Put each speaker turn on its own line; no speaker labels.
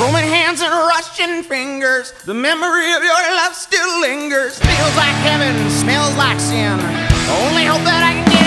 Roman hands and Russian fingers. The memory of your love still lingers. Feels like heaven, smells like sin. Only hope that I can.